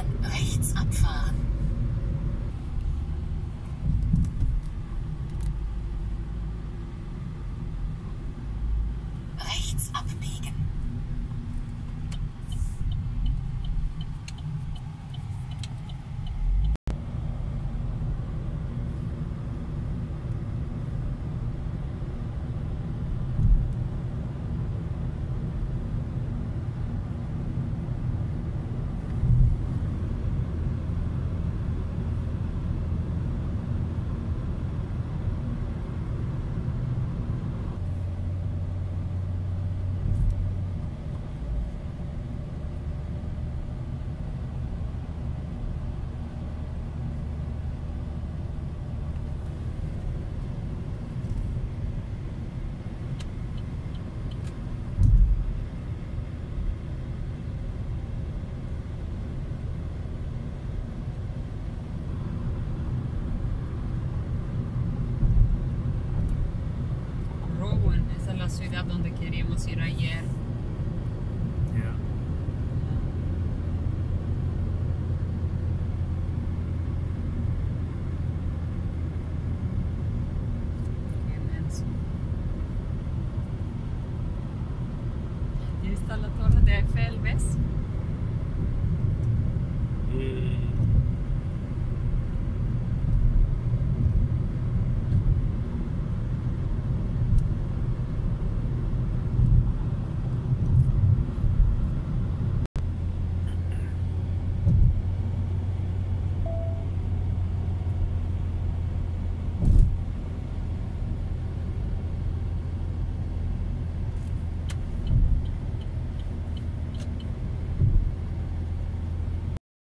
dann rechts abfahren. decir ayer. Yeah. La torre de Eiffel, ¿ves? Mm.